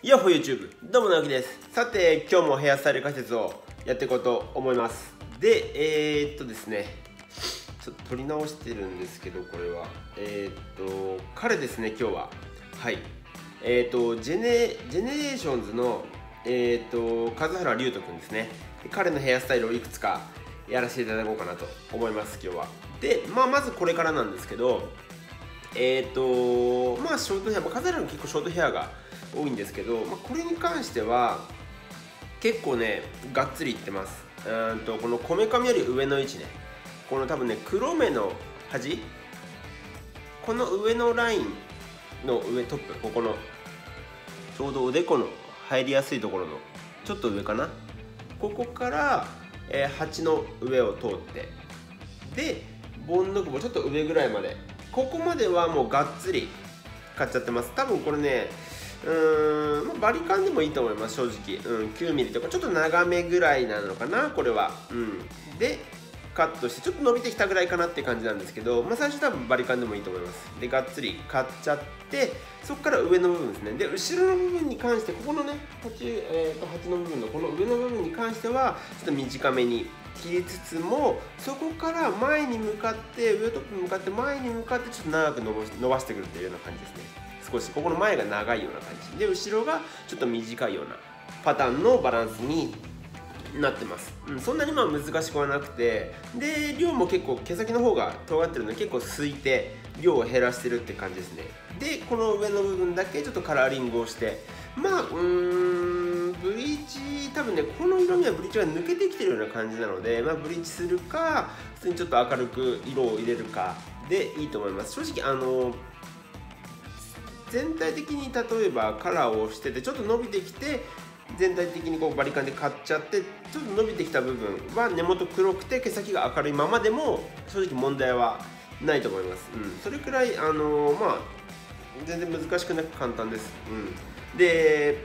ヤッホー YouTube どうも直樹です。さて今日もヘアスタイル解説をやっていこうと思います。でえー、っとですね。ちょっと撮り直してるんですけどこれは。えー、っと彼ですね今日は。はい。えー、っとジェネジェネレーションズのえっと数原龍友くんですね。彼のヘアスタイルをいくつかやらせていただこうかなと思います今日は。で、まあ、まずこれからなんですけどえっ、とまあショートヘア、まあ、カザラの結構ショートヘアが多いんですけど、まあ、これに関しては結構ねがっつりいってます。うんとこのこめかみより上の位置ね。この多分ね黒目の端。この上のラインの上トップ。ここのちょうどおでこの入りやすいところのちょっと上かな。ここから、えー、鉢の上を通って。でボンドクもちょっと上ぐらいまで。ここまではもうがっつり買っちゃってます。多分これねうーん、ま、バリカンでもいいと思います正直、うん、9 m m とかちょっと長めぐらいなのかなこれは、うん、でカットしてちょっと伸びてきたぐらいかなって感じなんですけど、まあ、最初多分バリカンでもいいと思います。でがっつり買っちゃってそこから上の部分ですね。で後ろの部分に関してここのね鉢,、えー、と鉢の部分のこの上の部分に関してはちょっと短めに切りつつもそこから前に向かって上トップに向かって前に向かってちょっと長く伸ば伸ばしてくるっていうような感じですね。少しここの前が長いような感じ。で後ろがちょっと短いようなパターンのバランスになってます、うん、そんなにまあ難しくはなくて。で量も結構毛先の方が尖ってるので結構すいて量を減らしてるって感じですね。でこの上の部分だけちょっとカラーリングをして。まあうーんブリーチ多分ねこの色味はブリーチが抜けてきてるような感じなので、まあ、ブリーチするか普通にちょっと明るく色を入れるかでいいと思います。正直あの全体的に例えばカラーをしててちょっと伸びてきて全体的にこうバリカンで買っちゃってちょっと伸びてきた部分は根元黒くて毛先が明るいままでも正直問題はないと思います、うん、それくらいあのー、まあ全然難しくなく簡単です、うん、で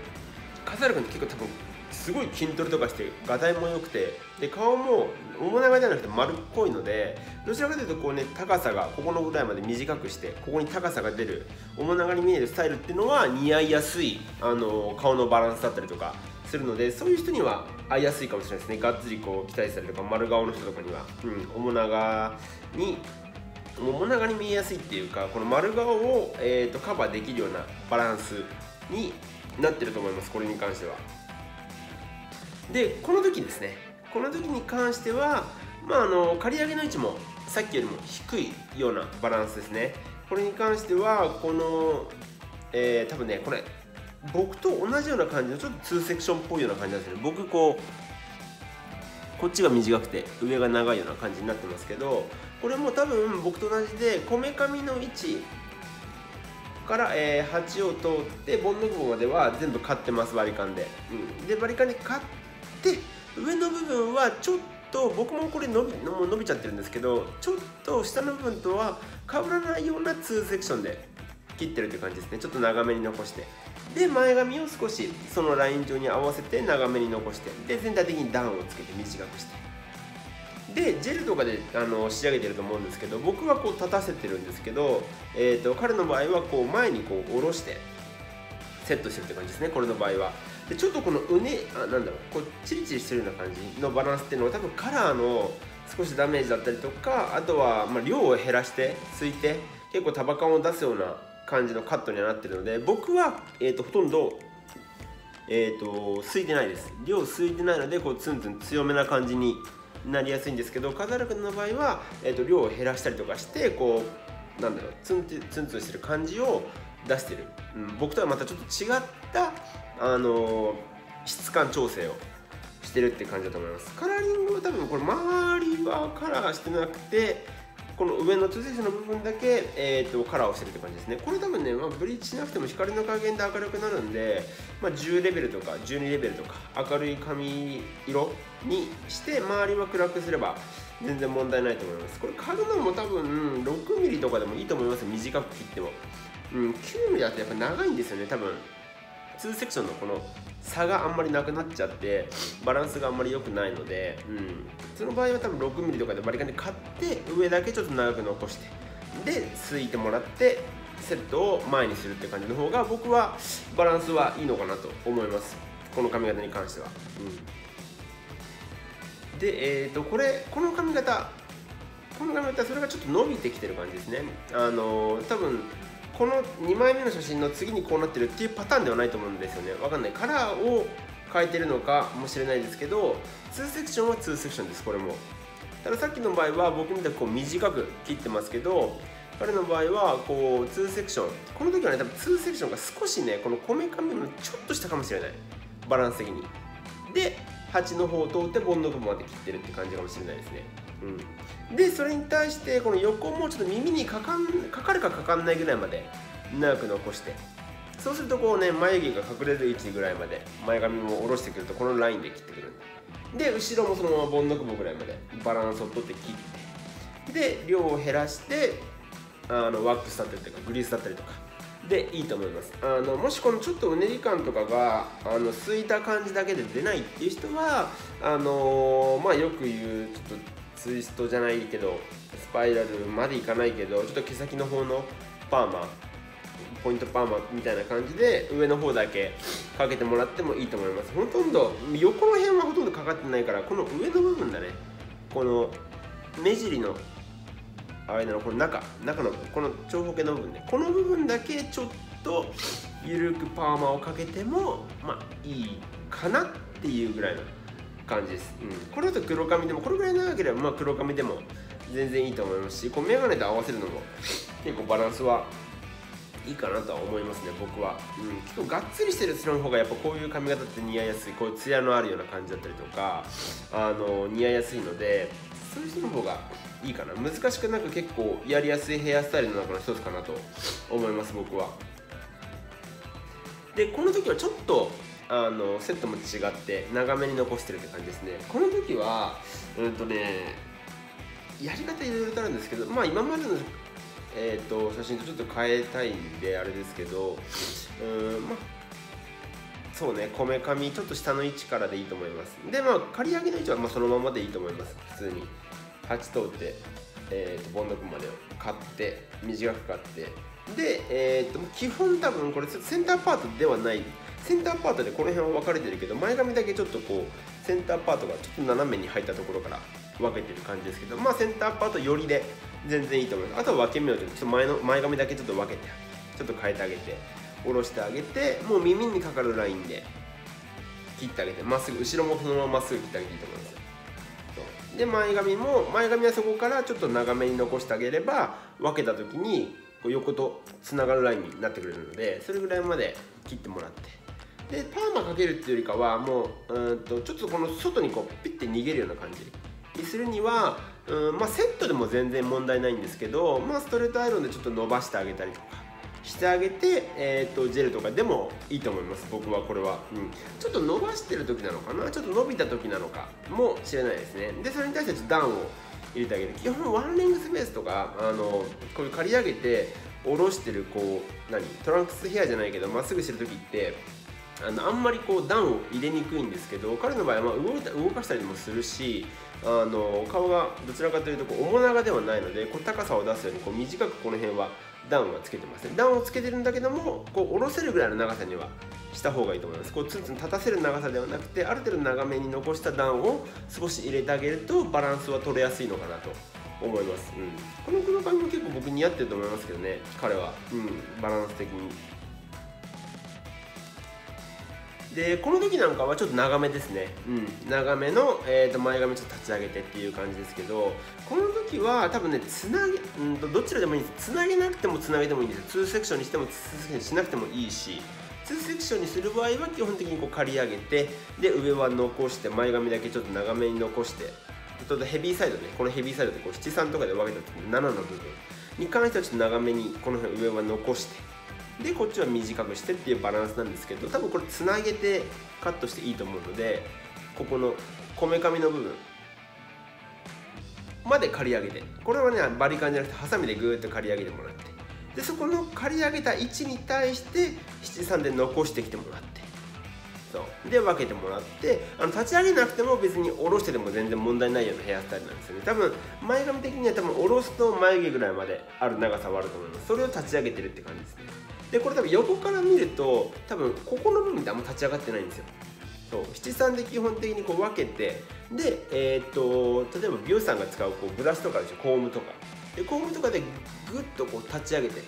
笠原君って結構多分すごい筋トレとかしてがたいも良くてで顔も面長じゃなくて丸っこいのでどちらかというとこうね高さがここのぐらいまで短くしてここに高さが出る面長に見えるスタイルっていうのは似合いやすいあの顔のバランスだったりとかするのでそういう人には合いやすいかもしれないですね。がっつりこう期待したりとか丸顔の人とかには、うん、面長に面長に見えやすいっていうかこの丸顔を、えー、とカバーできるようなバランスになってると思いますこれに関しては。でこの時ですね。この時に関してはまああの刈り上げの位置もさっきよりも低いようなバランスですね。これに関してはこの、えー、多分ねこれ僕と同じような感じのちょっと2セクションっぽいような感じなんですね。僕こうこっちが短くて上が長いような感じになってますけどこれも多分僕と同じでこめかみの位置から、えー、鉢を通ってボンド部までは全部買ってますバリカンで、うん、でバリカンで買ってで上の部分はちょっと僕もこれ伸び伸びちゃってるんですけどちょっと下の部分とは被らないような2セクションで切ってるって感じですね。ちょっと長めに残して。で前髪を少しそのライン上に合わせて長めに残して。で全体的に段をつけて短くして。でジェルとかであの仕上げてると思うんですけど僕はこう立たせてるんですけど、えーと、彼の場合はこう前にこう下ろしてセットしてるって感じですね。これの場合は。でちょっとこのうねあなんだろうこうチリチリしてるような感じのバランスっていうのは多分カラーの少しダメージだったりとかあとはま量を減らしてすいて結構タバカンを出すような感じのカットにはなってるので僕は、えーと、ほとんどえーと、すいてないです。量すいてないのでこうツンツン強めな感じになりやすいんですけどカザル君の場合は、えーと、量を減らしたりとかしてこうなんだろうツンツンツンツンしてる感じを出してる、うん、僕とはまたちょっと違ったあの質感調整をしてるって感じだと思います。カラーリングは多分これ周りはカラーしてなくてこの上の通性の部分だけ、えーと、カラーをしてるって感じですね。これ多分ね、まあ、ブリーチしなくても光の加減で明るくなるんで、まあ、10レベルとか12レベルとか明るい髪色にして周りは暗くすれば全然問題ないと思います。これ刈るのも多分 6mm とかでもいいと思います。短く切っても、うん、9mm だとやっぱ長いんですよね多分。2セクションのこの差があんまりなくなっちゃってバランスがあんまり良くないので、うん、その場合は多分 6mm とかでバリカンで買って上だけちょっと長く残してですいてもらってセットを前にするって感じの方が僕はバランスはいいのかなと思います。この髪型に関しては、うん、でえっ、ー、とこれこの髪型この髪型それがちょっと伸びてきてる感じですね。あの多分この2枚目の写真の次にこうなってるっていうパターンではないと思うんですよね。わかんない。カラーを変えてるのかもしれないですけど2セクションは2セクションですこれも。たださっきの場合は僕みたいにこう短く切ってますけど彼の場合はこう2セクション。この時はね多分2セクションが少しねこのこめかみのちょっとしたかもしれない。バランス的に。で8の方を通ってボンド部分まで切ってるって感じかもしれないですね。うん、でそれに対してこの横もちょっと耳にかかんかかるかかかんないぐらいまで長く残して。そうするとこうね眉毛が隠れる位置ぐらいまで前髪も下ろしてくるとこのラインで切ってくるんでで後ろもそのままボンド部ぐらいまでバランスをとって切って。で量を減らしてあのワックスだったりとかグリースだったりとか。でいいと思います。あのもしこのちょっとうねり感とかがあのすいた感じだけで出ないっていう人はあのまあよく言うちょっとツイストじゃないけどスパイラルまでいかないけどちょっと毛先の方のパーマポイントパーマみたいな感じで上の方だけかけてもらってもいいと思います。ほとんど横の辺はほとんどかかってないからこの上の部分だね。この目尻の間のこの中中のこの長方形の部分ね。この部分だけちょっと緩くパーマをかけてもまあいいかなっていうぐらいの感じです、うん、これだと黒髪でもこれぐらい長ければまあ黒髪でも全然いいと思いますしこう眼鏡と合わせるのも結構バランスはいいかなとは思いますね僕は、うん、結構がっつりしてる人の方がやっぱこういう髪型って似合いやすいこういうツヤのあるような感じだったりとかあの似合いやすいのでそういう人の方がいいかな。難しくなく結構やりやすいヘアスタイルの中の一つかなと思います僕は。でこの時はちょっとあのセットも違って長めに残してるって感じですね。この時はうんとねやり方いろいろとあるんですけどまあ今までのえーと、写真とちょっと変えたいんであれですけどうんまあそうねこめかみちょっと下の位置からでいいと思います。でまあ刈り上げの位置はまあそのままでいいと思います。普通に。8通って、えーと、ボンド君までを買って短く買って。で、えーと基本多分これセンターパートではないセンターパートでこの辺は分かれてるけど前髪だけちょっとこうセンターパートがちょっと斜めに入ったところから分けてる感じですけどまあセンターパート寄りで全然いいと思います。あとは分け目をちょっと前の前髪だけちょっと分けてちょっと変えてあげて下ろしてあげてもう耳にかかるラインで切ってあげてまっすぐ後ろもそのまままっすぐ切ってあげていいと思います。で前髪も前髪はそこからちょっと長めに残してあげれば分けた時にこう横とつながるラインになってくれるのでそれぐらいまで切ってもらってでパーマかけるっていうよりかはもううんとちょっとこの外にこうピッて逃げるような感じ。にするにはうんまあセットでも全然問題ないんですけど、まあ、ストレートアイロンでちょっと伸ばしてあげたりとかしてあげて、えーと、ジェルとかでもいいと思います。僕はこれは、うん、ちょっと伸ばしてる時なのかな？ちょっと伸びた時なのか。もしれないですね。でそれに対してちょっと段を入れてあげる。基本ワンレングスペースとかあのこういう刈り上げて下ろしてるこう何？トランクスヘアじゃないけどまっすぐしてる時ってあのあんまりこう段を入れにくいんですけど彼の場合はま動いた動かしたりもするしあの顔がどちらかというとこう面長ではないのでこう高さを出すようにこう短くこの辺は段はつけてますね段をつけてるんだけどもこう下ろせるぐらいの長さにはした方がいいと思います。こうツンツン立たせる長さではなくてある程度長めに残した段を少し入れてあげるとバランスは取れやすいのかなと思います、うん、この黒髪も結構僕似合ってると思いますけどね彼は、うん、バランス的に。でこの時なんかはちょっと長めですね、うん、長めの、えー、と前髪ちょっと立ち上げてっていう感じですけどこの時は多分ねつなげ、うんと、どちらでもいいんです。つなげなくてもつなげてもいいんです2セクションにしても2セクションにしなくてもいいし2セクションにする場合は基本的にこう刈り上げてで上は残して前髪だけちょっと長めに残してちょっとヘビーサイドねこのヘビーサイドでこう七三とかで分けた時に7の部分に関してはちょっと長めにこの辺上は残してでこっちは短くしてっていうバランスなんですけど多分これつなげてカットしていいと思うのでここのこめかみの部分。まで刈り上げて。これはねバリカンじゃなくてハサミでグーッと刈り上げてもらって。でそこの刈り上げた位置に対して七三で残してきてもらって。そうで分けてもらってあの立ち上げなくても別に下ろしてでも全然問題ないようなヘアスタイルなんですよね。多分前髪的には多分下ろすと眉毛ぐらいまである長さはあると思います。それを立ち上げてるって感じですね。でこれ多分横から見ると多分ここの部分ってあんま立ち上がってないんですよ。そう七三で基本的にこう分けてでえー、っと例えば美容師さんが使うこうブラシとかでしょコームとか。でコームとかでグッとこう立ち上げて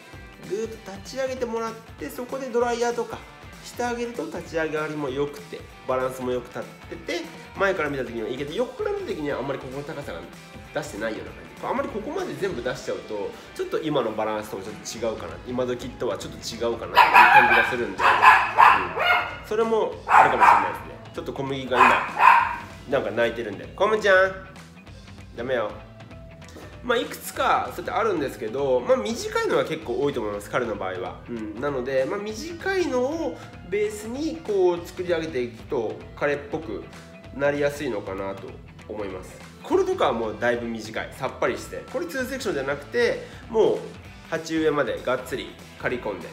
グーッと立ち上げてもらってそこでドライヤーとかしてあげると立ち上がりも良くてバランスもよく立ってて前から見た時にはいいけど横から見た時にはあんまりここの高さが出してないような感じ。あんまりここまで全部出しちゃうとちょっと今のバランスともちょっと違うかな。今時とはちょっと違うかなっていう感じがするんで、うん、それもあるかもしれないですね。ちょっと小麦が今なんか泣いてるんで「コムちゃんダメよ」まあ、いくつかそうやってあるんですけど、まあ、短いのは結構多いと思います彼の場合は、うん、なので、まあ、短いのをベースにこう作り上げていくと彼っぽくなりやすいのかなと思います。これとかはもうだいぶ短い。さっぱりして。これ2セクションじゃなくてもう鉢上までがっつり刈り込んで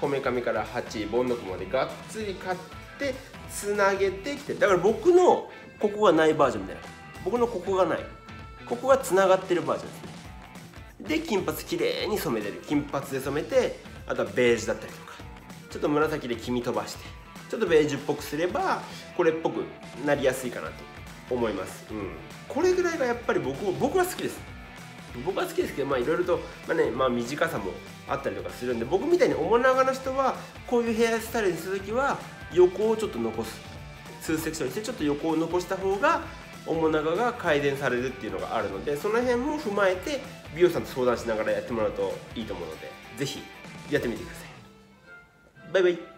こめかみから鉢ボンノコまでがっつり刈ってつなげてきて。だから僕のここがないバージョンみたいな。僕のここがない。ここがつながってるバージョンですね。で金髪きれいに染めれる。金髪で染めてあとはベージュだったりとか。ちょっと紫で黄身飛ばしてちょっとベージュっぽくすればこれっぽくなりやすいかなと思います、うん、これぐらいがやっぱり僕僕は好きです。僕は好きですけどまあいろいろと、まあねまあ、短さもあったりとかするんで僕みたいに面長の人はこういうヘアスタイルにする時は横をちょっと残す。2セクションにしてちょっと横を残した方が面長が改善されるっていうのがあるのでその辺も踏まえて美容師さんと相談しながらやってもらうといいと思うので是非やってみてください。バイバイ。